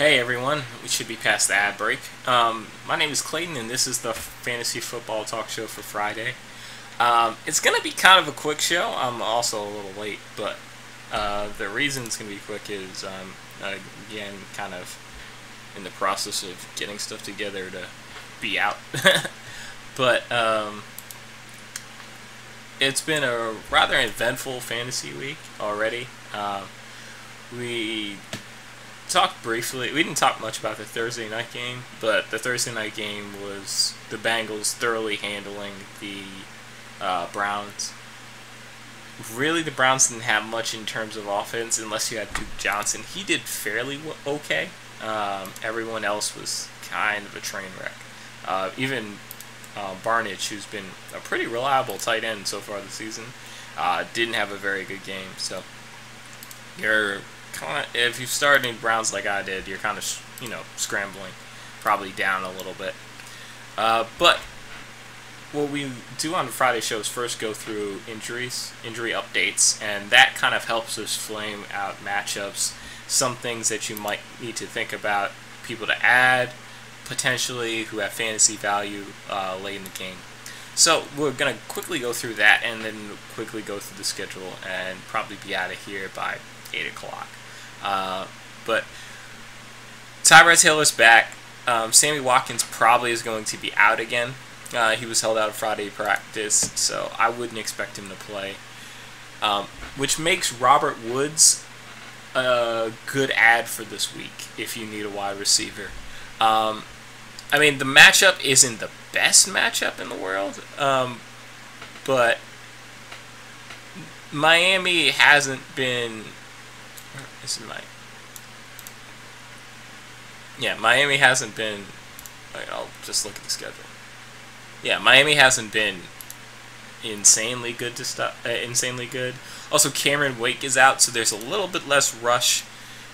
Hey everyone, we should be past the ad break. Um, my name is Clayton, and this is the Fantasy Football Talk Show for Friday. Um, it's going to be kind of a quick show. I'm also a little late, but uh, the reason it's going to be quick is um, again kind of in the process of getting stuff together to be out. but um, it's been a rather eventful fantasy week already. Uh, we talked briefly. We didn't talk much about the Thursday night game, but the Thursday night game was the Bengals thoroughly handling the uh, Browns. Really, the Browns didn't have much in terms of offense unless you had Duke Johnson. He did fairly okay. Um, everyone else was kind of a train wreck. Uh, even uh, Barnidge, who's been a pretty reliable tight end so far this season, uh, didn't have a very good game. So you're kind of, if you started in Browns like I did, you're kind of you know scrambling, probably down a little bit. Uh, but what we do on the Friday show is first go through injuries, injury updates, and that kind of helps us flame out matchups, some things that you might need to think about, people to add, potentially who have fantasy value uh, late in the game. So we're gonna quickly go through that, and then quickly go through the schedule, and probably be out of here by eight o'clock. Uh, but Tyrod Taylor's back. Um, Sammy Watkins probably is going to be out again. Uh, he was held out of Friday practice, so I wouldn't expect him to play. Um, which makes Robert Woods a good add for this week if you need a wide receiver. Um, I mean, the matchup isn't the best matchup in the world, um, but Miami hasn't been. Is my. Yeah, Miami hasn't been. I'll just look at the schedule. Yeah, Miami hasn't been insanely good to stop. Uh, insanely good. Also, Cameron Wake is out, so there's a little bit less rush.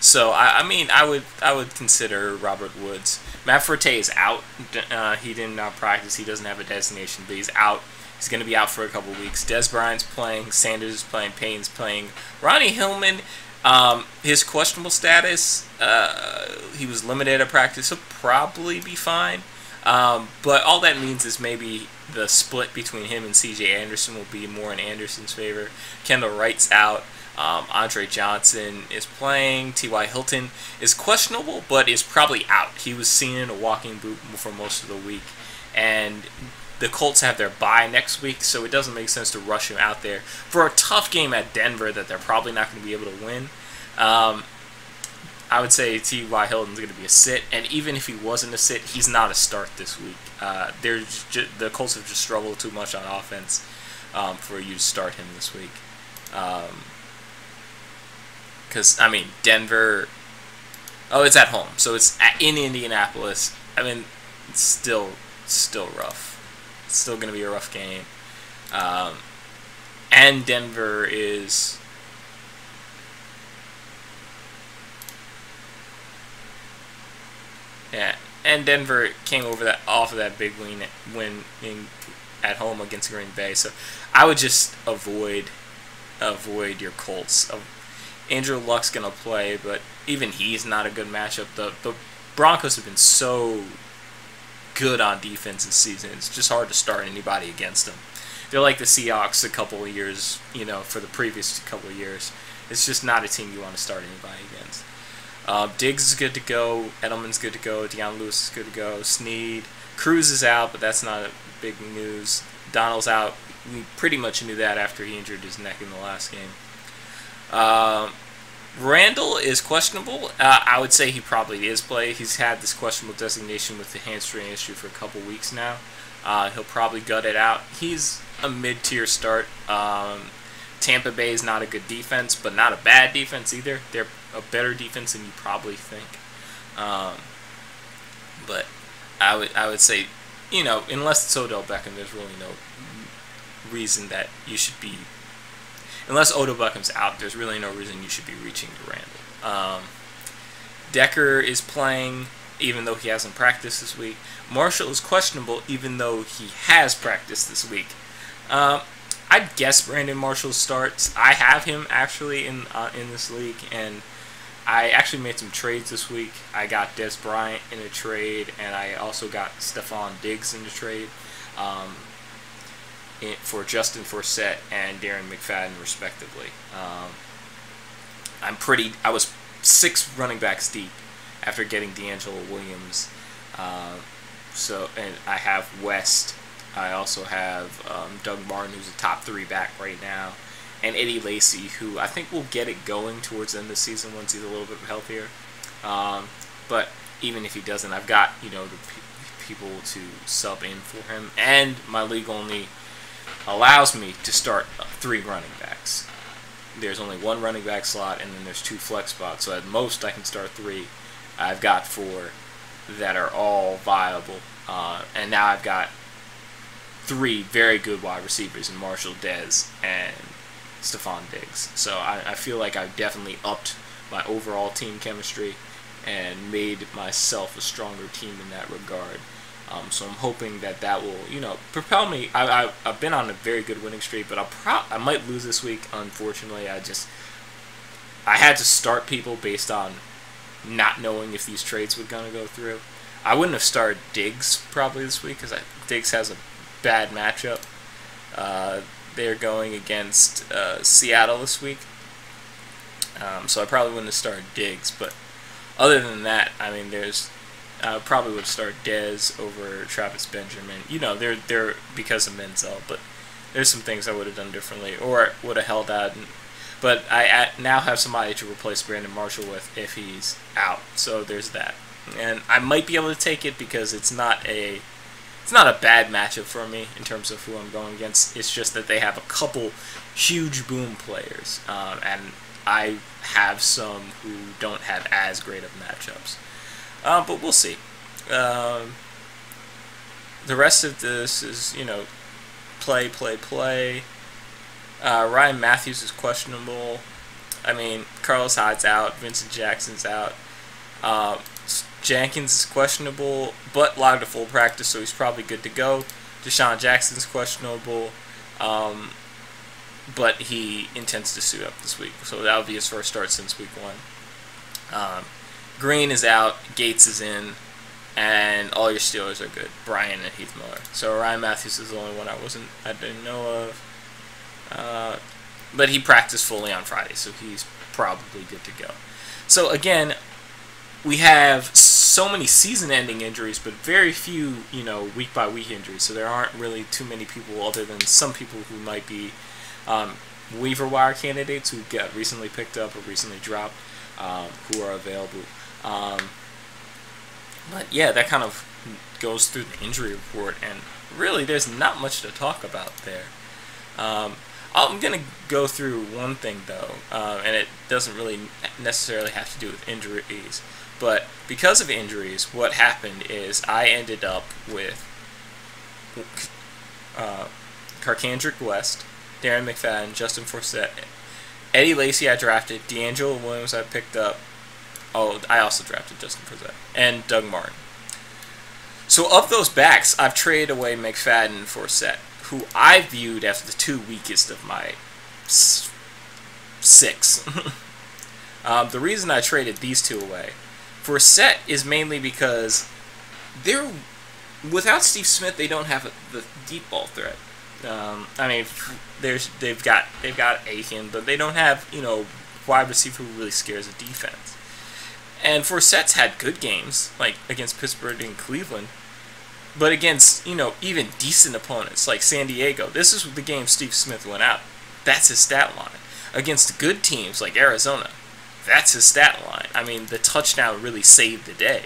So I, I mean, I would I would consider Robert Woods. Matt Forte is out. Uh, he did not practice. He doesn't have a designation, but he's out. He's going to be out for a couple weeks. Dez Bryant's playing. Sanders is playing. Payne's playing. Ronnie Hillman, um, his questionable status, uh, he was limited at practice. He'll probably be fine. Um, but all that means is maybe the split between him and C.J. Anderson will be more in Anderson's favor. Kendall Wright's out. Um, Andre Johnson is playing. T.Y. Hilton is questionable, but is probably out. He was seen in a walking boot for most of the week. And the Colts have their bye next week, so it doesn't make sense to rush him out there for a tough game at Denver that they're probably not going to be able to win. Um, I would say T.Y. Hilton's going to be a sit, and even if he wasn't a sit, he's not a start this week. Uh, there's just, the Colts have just struggled too much on offense um, for you to start him this week. Because, um, I mean, Denver. Oh, it's at home, so it's at, in Indianapolis. I mean, it's still, still rough. It's still going to be a rough game. Um, and Denver is Yeah, and Denver came over that off of that big win win in, at home against Green Bay. So I would just avoid avoid your Colts. Andrew Luck's gonna play, but even he's not a good matchup. The the Broncos have been so good on defense this season. It's just hard to start anybody against them. They're like the Seahawks a couple of years, you know, for the previous couple of years. It's just not a team you want to start anybody against. Uh, Diggs is good to go. Edelman's good to go. Dion Lewis is good to go. Snead. Cruz is out, but that's not a big news. Donnell's out. We pretty much knew that after he injured his neck in the last game. Uh, Randle is questionable. Uh, I would say he probably is play. He's had this questionable designation with the hamstring issue for a couple weeks now. Uh, he'll probably gut it out. He's a mid-tier start. Um, Tampa Bay is not a good defense, but not a bad defense either. They're a better defense than you probably think. Um, But I would I would say, you know, unless it's Odell Beckham, there's really no reason that you should be. Unless Odell Beckham's out, there's really no reason you should be reaching to Randle. Um, Decker is playing, even though he hasn't practiced this week. Marshall is questionable, even though he has practiced this week. Um, I'd guess Brandon Marshall starts. I have him actually in uh, in this league, and I actually made some trades this week. I got Dez Bryant in a trade, and I also got Stefon Diggs in a trade um, for Justin Forsett and Darren McFadden, respectively. Um, I'm pretty. I was six running backs deep after getting DeAngelo Williams. Uh, so, and I have West. I also have um, Doug Martin, who's a top three back right now, and Eddie Lacy, who I think will get it going towards the end of the season once he's a little bit healthier. Um, but even if he doesn't, I've got you know the pe- people to sub in for him, and my league only allows me to start three running backs. There's only one running back slot, and then there's two flex spots. So at most, I can start three. I've got four that are all viable, uh, and now I've got three very good wide receivers in Marshall Dez and Stefon Diggs. So I, I feel like I've definitely upped my overall team chemistry and made myself a stronger team in that regard. Um, so I'm hoping that that will, you know, propel me. I, I, have been on a very good winning streak, but I'll pro- I might lose this week. Unfortunately, I just I had to start people based on not knowing if these trades were gonna go through. I wouldn't have started Diggs probably this week because Diggs has a bad matchup. Uh, they're going against uh, Seattle this week, um, so I probably wouldn't have started Diggs. But other than that, I mean, there's I probably would start Dez over Travis Benjamin. You know, they're they're because of Manziel, but there's some things I would have done differently, or would have held out. But I now have somebody to replace Brandon Marshall with if he's out. So there's that, and I might be able to take it because it's not a it's not a bad matchup for me in terms of who I'm going against. It's just that they have a couple huge boom players, um, and I have some who don't have as great of matchups. Uh, but we'll see. Um, the rest of this is, you know, play, play, play. Uh, Ryan Mathews is questionable. I mean, Carlos Hyde's out. Vincent Jackson's out. Uh, Jenkins is questionable, but logged to full practice, so he's probably good to go. DeSean Jackson's questionable, um, but he intends to suit up this week, so that'll be his first start since week one. Um, Green is out, Gates is in, and all your Steelers are good. Brian and Heath Miller. So Ryan Mathews is the only one I wasn't, I didn't know of. Uh, but he practiced fully on Friday, so he's probably good to go. So again, we have so many season-ending injuries, but very few, you know, week-by-week injuries. So there aren't really too many people, other than some people who might be um, waiver wire candidates who got recently picked up or recently dropped, um, who are available. Um, but yeah, that kind of goes through the injury report, and really, there's not much to talk about there. Um, I'm gonna go through one thing though, uh, and it doesn't really necessarily have to do with injuries, but because of injuries, what happened is I ended up with uh, Charcandrick West, Darren McFadden, Justin Forsett, Eddie Lacy I drafted, DeAngelo Williams I picked up, Oh, I also drafted Justin Forsett and Doug Martin. So of those backs, I've traded away McFadden and Forsett, who I viewed as the two weakest of my six. um, the reason I traded these two away, Forsett is mainly because they're without Steve Smith, they don't have a, the deep ball threat. Um, I mean, there's they've got they've got Aiken, but they don't have you know wide receiver who really scares a defense. And Forsett's had good games, like against Pittsburgh and Cleveland. But against, you know, even decent opponents like San Diego, this is the game Steve Smith went out. That's his stat line. Against good teams like Arizona, that's his stat line. I mean, the touchdown really saved the day.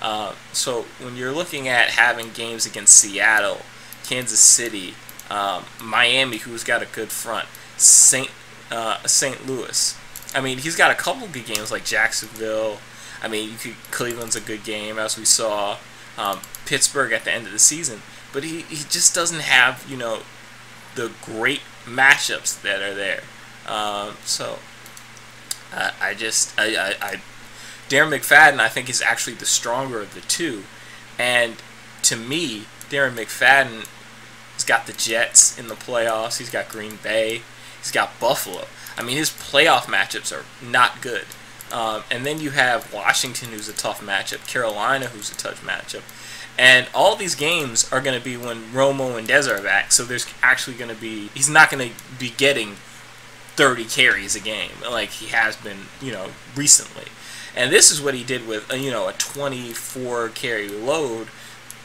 Uh, so when you're looking at having games against Seattle, Kansas City, um, Miami, who's got a good front, Saint uh, St. Louis. I mean, he's got a couple good games like Jacksonville, I mean, you could, Cleveland's a good game, as we saw. um, Pittsburgh at the end of the season, but he, he just doesn't have you know the great matchups that are there. Um, so uh, I just I, I, I Darren McFadden I think is actually the stronger of the two, and to me Darren McFadden has got the Jets in the playoffs. He's got Green Bay. He's got Buffalo. I mean his playoff matchups are not good. Um, and then you have Washington, who's a tough matchup, Carolina, who's a tough matchup. And all these games are going to be when Romo and Dez are back. So there's actually going to be, he's not going to be getting 30 carries a game like he has been, you know, recently. And this is what he did with, uh, you know, a 24 carry load,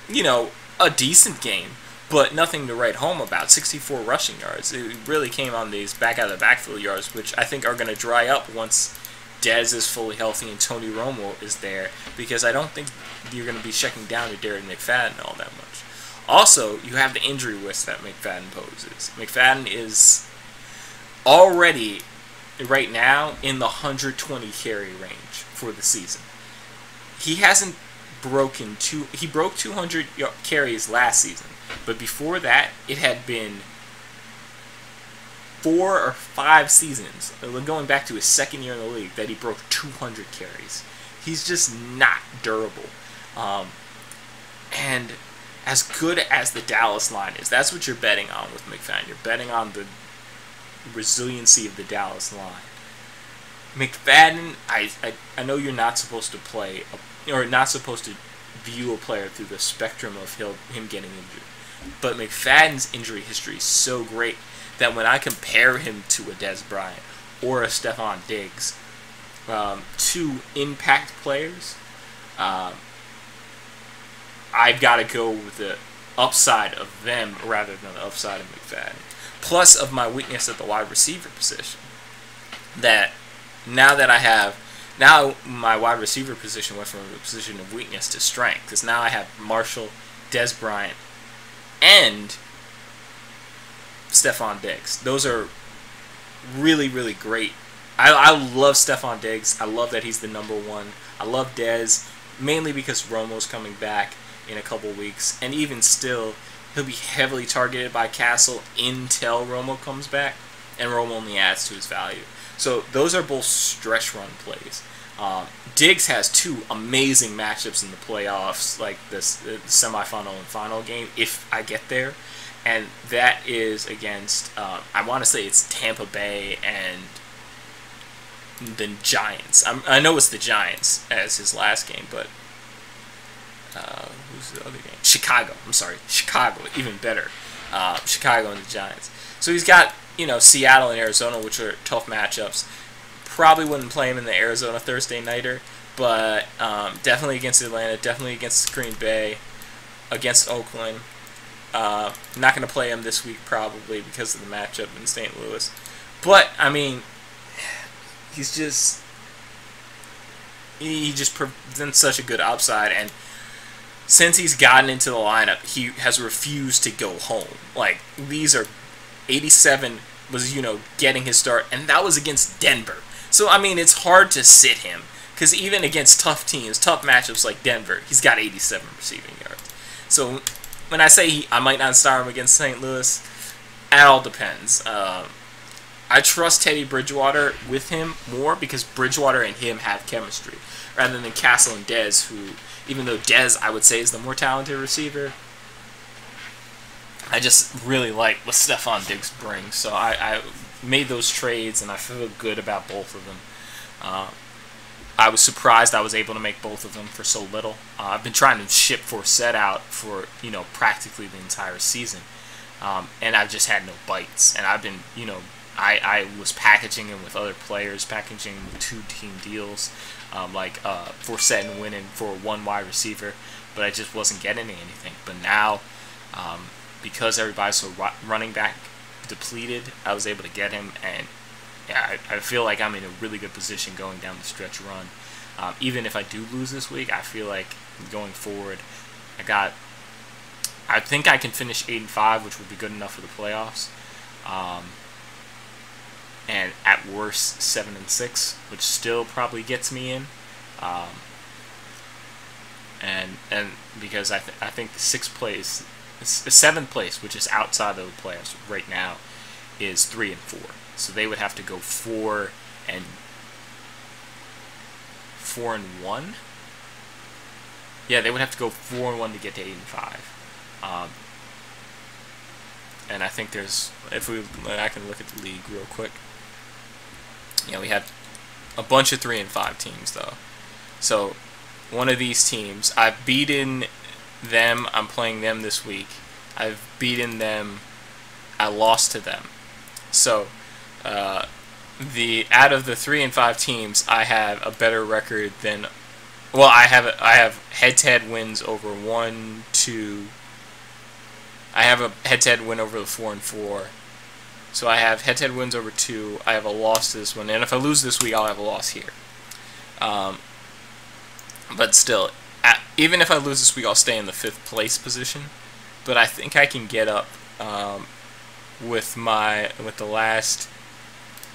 you know, a decent game, but nothing to write home about. 64 rushing yards. It really came on these back out of the backfield yards, which I think are going to dry up once Dez is fully healthy and Tony Romo is there because I don't think you're going to be checking down to Darren McFadden all that much. Also, you have the injury risk that McFadden poses. McFadden is already, right now, in the 120 carry range for the season. He hasn't broken two. He broke 200 carries last season, but before that, it had been four or five seasons, uh, going back to his second year in the league, that he broke 200 carries. He's just not durable. Um, and as good as the Dallas line is, that's what you're betting on with McFadden. You're betting on the resiliency of the Dallas line. McFadden, I, I, I know you're not supposed to play, a, or not supposed to view a player through the spectrum of him getting injured. But McFadden's injury history is so great that when I compare him to a Dez Bryant or a Stefon Diggs, um, two impact players, um, I've got to go with the upside of them rather than the upside of McFadden. Plus of my weakness at the wide receiver position. That now that I have, now my wide receiver position went from a position of weakness to strength. Because now I have Marshall, Dez Bryant, and Stefon Diggs. Those are really, really great. I, I love Stefon Diggs. I love that he's the number one. I love Dez, mainly because Romo's coming back in a couple weeks. And even still, he'll be heavily targeted by Cassel until Romo comes back. And Romo only adds to his value. So those are both stretch run plays. Um, Diggs has two amazing matchups in the playoffs, like this the semifinal and final game, if I get there and that is against um, I want to say it's Tampa Bay and the Giants. I'm, i know it's the Giants as his last game, but uh, who's the other game? Chicago. I'm sorry, Chicago. Even better, uh, Chicago and the Giants. So he's got you know Seattle and Arizona, which are tough matchups. Probably wouldn't play him in the Arizona Thursday nighter, but um, definitely against Atlanta, definitely against Green Bay, against Oakland. Uh, not going to play him this week probably because of the matchup in St. Louis. But I mean, he's just he just presents such a good upside and since he's gotten into the lineup, he has refused to go home. Like these are 87 was you know getting his start and that was against Denver. So I mean, it's hard to sit him cuz even against tough teams, tough matchups like Denver, he's got 87 receiving yards. So when I say he, I might not start him against St. Louis, it all depends. Uh, I trust Teddy Bridgewater with him more because Bridgewater and him have chemistry, rather than Cassel and Dez, who, even though Dez I would say is the more talented receiver, I just really like what Stefon Diggs brings. So I, I made those trades, and I feel good about both of them. Uh, I was surprised I was able to make both of them for so little. Uh, I've been trying to ship Forsett out for you know practically the entire season, um, and I've just had no bites. And I've been you know I, I was packaging him with other players, packaging with two team deals, um, like uh, Forsett and winning for one wide receiver, but I just wasn't getting anything. But now, um, because everybody's so running back depleted, I was able to get him, and I, I, feel like I'm in a really good position going down the stretch run. Um, even if I do lose this week, I feel like going forward, I got. I think I can finish eight and five, which would be good enough for the playoffs. Um, and at worst, seven and six, which still probably gets me in. Um, and and because I th- I think the sixth place, the seventh place, which is outside of the playoffs right now, is three and four. So they would have to go four and four and one. Yeah, they would have to go four and one to get to eight and five. Um, and I think there's if we I can look at the league real quick. Yeah, we have a bunch of three and five teams though. So one of these teams, I've beaten them. I'm playing them this week. I've beaten them. I lost to them. So uh, the out of the three and five teams, I have a better record than. Well, I have I have head-to-head wins over one, two. I have a head-to-head win over the four and four. So I have head-to-head wins over two. I have a loss to this one, and if I lose this week, I'll have a loss here. Um, but still, at, even if I lose this week, I'll stay in the fifth place position. But I think I can get up um, with my with the last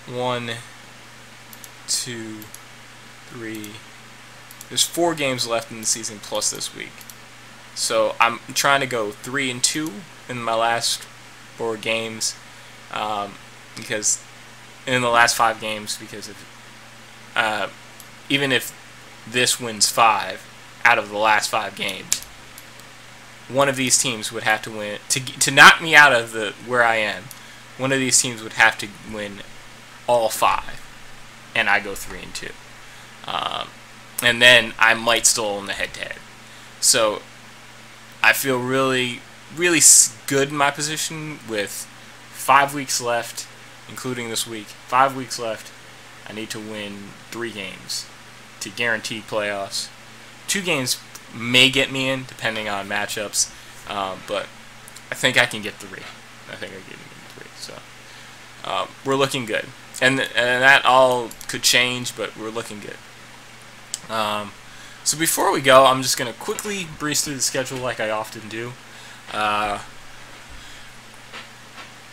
one, two, three. There's four games left in the season plus this week. So I'm trying to go three and two in my last four games, um, because in the last five games, because of uh, even if this wins five out of the last five games, one of these teams would have to win to to knock me out of the where I am. One of these teams would have to win all five, and I go three and two, um, and then I might still own the head-to-head. So I feel really, really good in my position with five weeks left, including this week. Five weeks left. I need to win three games to guarantee playoffs. Two games may get me in, depending on matchups, um, but I think I can get three. I think I can get three. So um, we're looking good, and and that all could change, but we're looking good. Um, so before we go, I'm just gonna quickly breeze through the schedule like I often do. Uh,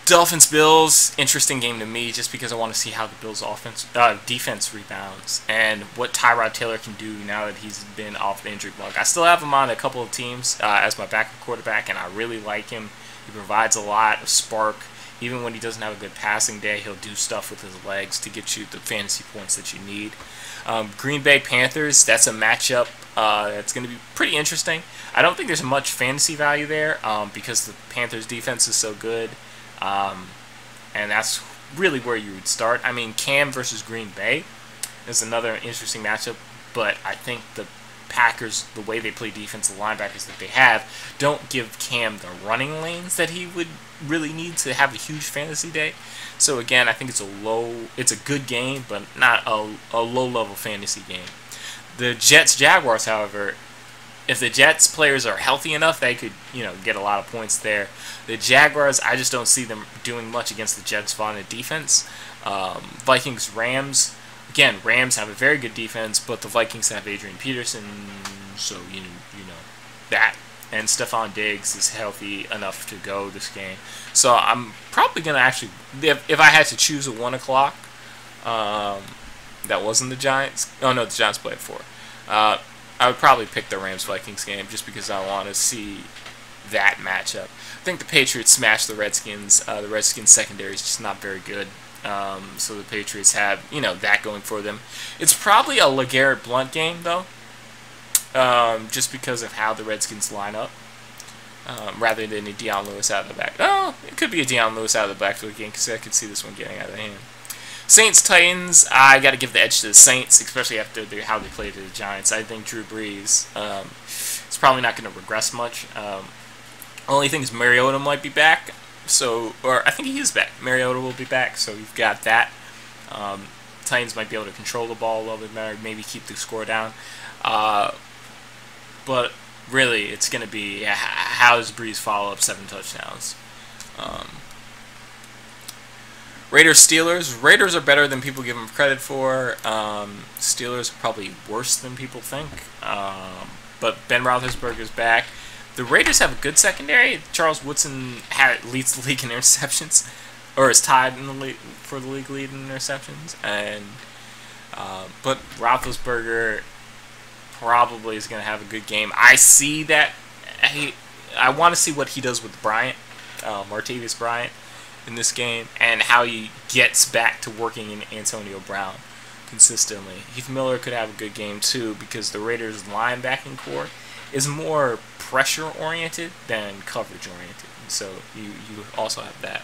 Dolphins Bills interesting game to me just because I want to see how the Bills offense uh, defense rebounds and what Tyrod Taylor can do now that he's been off the injury bug. I still have him on a couple of teams uh, as my backup quarterback, and I really like him. He provides a lot of spark. Even when he doesn't have a good passing day, he'll do stuff with his legs to get you the fantasy points that you need. Um, Green Bay Panthers, that's a matchup uh, that's going to be pretty interesting. I don't think there's much fantasy value there um, because the Panthers defense is so good. Um, and that's really where you would start. I mean, Cam versus Green Bay is another interesting matchup, but I think the Packers, the way they play defense, the linebackers that they have, don't give Cam the running lanes that he would really need to have a huge fantasy day. So again, I think it's a low, it's a good game, but not a, a low level fantasy game. The Jets Jaguars, however, if the Jets players are healthy enough, they could, you know, get a lot of points there. The Jaguars, I just don't see them doing much against the Jets' vaunted defense. Um, Vikings, Rams, again, Rams have a very good defense, but the Vikings have Adrian Peterson, so you know, you know that. And Stefon Diggs is healthy enough to go this game. So I'm probably gonna actually, if, if I had to choose a one o'clock, um, that wasn't the Giants. Oh no, the Giants play at four. Uh, I would probably pick the Rams Vikings game just because I want to see that matchup. I think the Patriots smashed the Redskins. Uh, the Redskins secondary is just not very good. Um, so the Patriots have, you know, that going for them. It's probably a LeGarrette Blunt game, though, um, just because of how the Redskins line up, um, rather than a Dion Lewis out of the back. Oh, it could be a Dion Lewis out of the backfield game because I could see this one getting out of hand. Saints Titans, I got to give the edge to the Saints, especially after the, how they played to the Giants. I think Drew Brees um, is probably not going to regress much. Um, only thing is Mariota might be back, so or I think he is back. Mariota will be back, so you've got that. Um, Titans might be able to control the ball a little bit better, maybe keep the score down. Uh, but really, it's going to be how does Brees follow up seven touchdowns? Um, Raiders Steelers. Raiders are better than people give them credit for. Um, Steelers are probably worse than people think. Um, but Ben Roethlisberger is back. The Raiders have a good secondary. Charles Woodson had, leads the league in interceptions, or is tied in the league, for the league lead in interceptions. And uh, but Roethlisberger probably is going to have a good game. I see that. I, I want to see what he does with Bryant, uh, Martavis Bryant, in this game, and how he gets back to working in Antonio Brown consistently. Heath Miller could have a good game too because the Raiders' linebacking corps is more pressure oriented than coverage oriented. So you you also have that.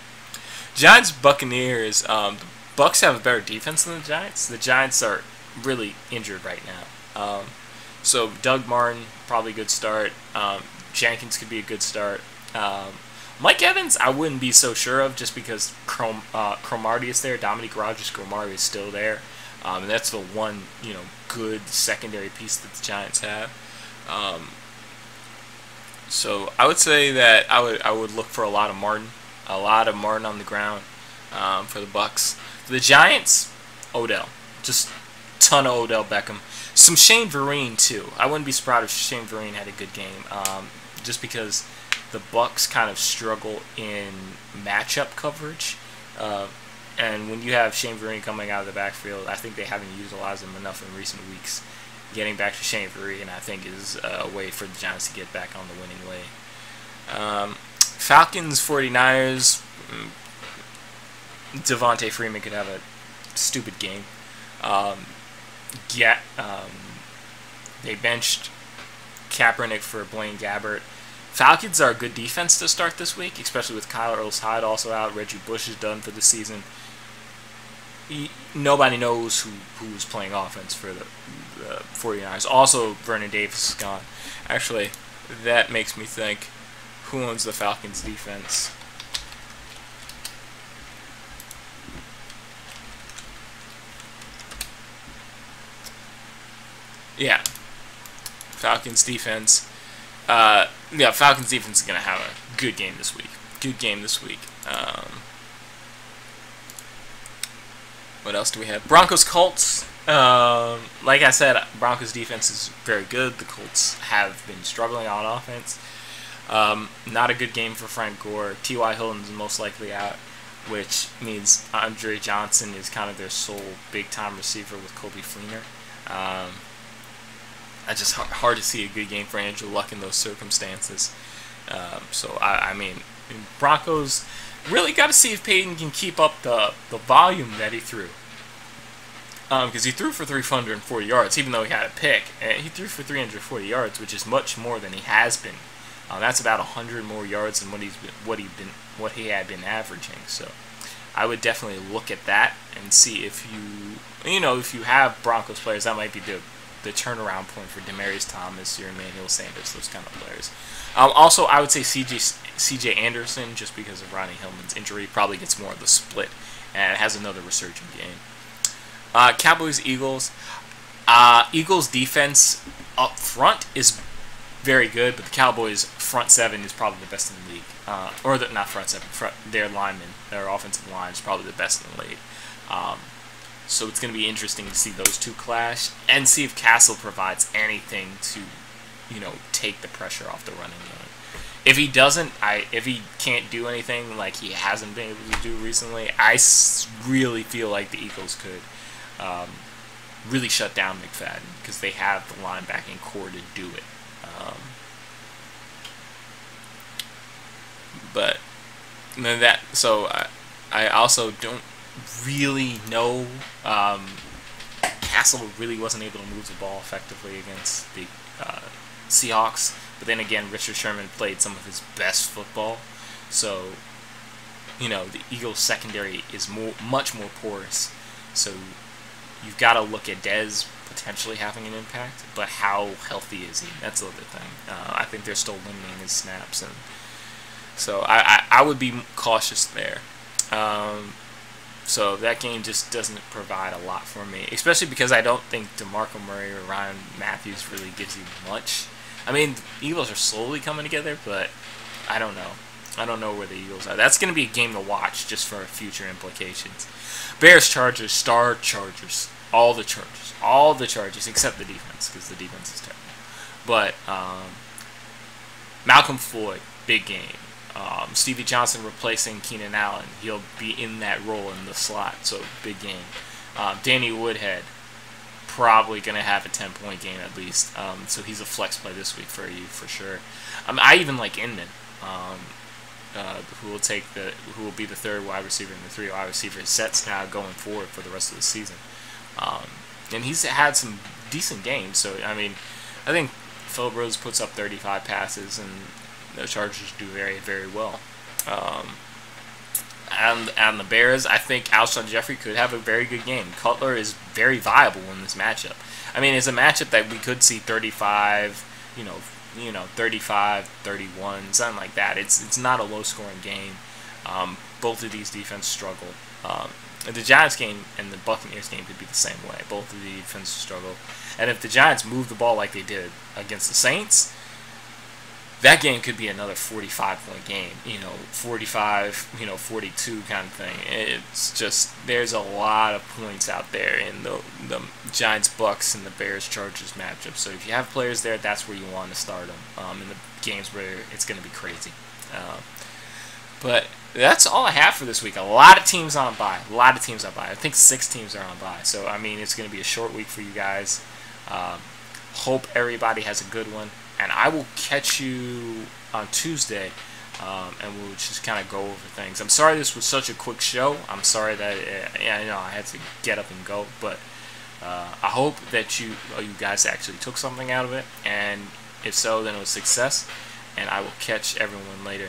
Giants Buccaneers. Um, the Bucks have a better defense than the Giants. The Giants are really injured right now. Um, so Doug Martin probably a good start. Um, Jenkins could be a good start. Um, Mike Evans, I wouldn't be so sure of just because Crom- uh, Cromartie is there. Dominique Rodgers Cromartie is still there. Um, and that's the one, you know, good secondary piece that the Giants have. Um, so I would say that I would I would look for a lot of Martin, a lot of Martin on the ground um, for the Bucks. For the Giants, Odell, just ton of Odell Beckham. Some Shane Vereen too. I wouldn't be surprised if Shane Vereen had a good game, um, just because the Bucks kind of struggle in matchup coverage. Uh, and when you have Shane Vereen coming out of the backfield, I think they haven't utilized him enough in recent weeks. Getting back to Shane Vereen, I think, is a way for the Giants to get back on the winning way. Um, Falcons, 49ers, mm, Devonta Freeman could have a stupid game. Um, um, they benched Kaepernick for Blaine Gabbert. Falcons are a good defense to start this week, especially with Carlos Hyde also out. Reggie Bush is done for the season He, nobody knows who who's playing offense for the, the 49ers. Also, Vernon Davis is gone. Actually, that makes me think who owns the Falcons defense? Yeah. Falcons defense. Uh, yeah, Falcons defense is going to have a good game this week. Good game this week. Um, what else do we have? Broncos Colts. Um, like I said, Broncos defense is very good. The Colts have been struggling on offense. Um, not a good game for Frank Gore. T.Y. Hilton is most likely out, which means Andre Johnson is kind of their sole big time receiver with Coby Fleener. Um, it's just hard, to see a good game for Andrew Luck in those circumstances. Um, so I, I mean, Broncos really got to see if Peyton can keep up the, the volume that he threw. Because um, he threw for 340 yards, even though he had a pick. And he threw for 340 yards, which is much more than he has been. Um, that's about 100 more yards than what he's been, what he been, what he had been averaging. So, I would definitely look at that and see if you, you know, if you have Broncos players, that might be the the turnaround point for Demaryius Thomas or Emmanuel Sanders, those kind of players. Um, also, I would say CJ CJ Anderson, just because of Ronnie Hillman's injury, probably gets more of the split and has another resurgent game. Uh, Cowboys Eagles. Uh, Eagles defense up front is very good, but the Cowboys front seven is probably the best in the league. Uh, or the, not front seven, front, their linemen, their offensive line is probably the best in the league. Um, so it's going to be interesting to see those two clash and see if Cassel provides anything to, you know, take the pressure off the running game. If he doesn't, I if he can't do anything like he hasn't been able to do recently, I really feel like the Eagles could um, really shut down McFadden because they have the linebacking corps to do it. Um, but that so I, I also don't really know. Um, Cassel really wasn't able to move the ball effectively against the uh, Seahawks. But then again, Richard Sherman played some of his best football. So, you know, the Eagles' secondary is more, much more porous. So, you've got to look at Dez potentially having an impact, but how healthy is he? That's the other thing. Uh, I think they're still limiting his snaps, and so I, I, I would be cautious there. Um, so that game just doesn't provide a lot for me, especially because I don't think DeMarco Murray or Ryan Mathews really gives you much. I mean, Eagles are slowly coming together, but I don't know. I don't know where the Eagles are. That's going to be a game to watch just for future implications. Bears, Chargers, Star Chargers, all the Chargers, all the Chargers except the defense because the defense is terrible. But um, Malcolm Floyd, big game um, Stevie Johnson replacing Keenan Allen. He'll be in that role in the slot, so big game. Um, Danny Woodhead, probably going to have a 10 point game at least. Um, so he's a flex play this week for you for sure. Um, I even like Inman, um, uh, who will take the who will be the third wide receiver in the three wide receiver sets now going forward for the rest of the season. Um, and he's had some decent games. So I mean, I think Philip Rose puts up 35 passes, and the Chargers do very very well. Um, and and the Bears, I think Alshon Jeffery could have a very good game. Cutler is very viable in this matchup. I mean, it's a matchup that we could see 35, you know, you know, 35, 31, something like that. It's it's not a low scoring game. Um, both of these defenses struggle. Um, the Giants game and the Buccaneers game could be the same way. Both of the defenses struggle. And if the Giants move the ball like they did against the Saints, that game could be another 45 point game, you know, 45, you know, 42 kind of thing. It's just there's a lot of points out there in the the Giants Bucks and the Bears Chargers matchup. So if you have players there, that's where you want to start them um, in the games where it's going to be crazy. Uh, but that's all I have for this week. A lot of teams on bye. A lot of teams on bye. I think six teams are on bye. So I mean, it's going to be a short week for you guys. Um, hope everybody has a good one and I will catch you on Tuesday, um, and we'll just kind of go over things. I'm sorry this was such a quick show. I'm sorry that uh, yeah, you know I had to get up and go, but uh, I hope that you uh, you guys actually took something out of it, and if so, then it was success. And I will catch everyone later.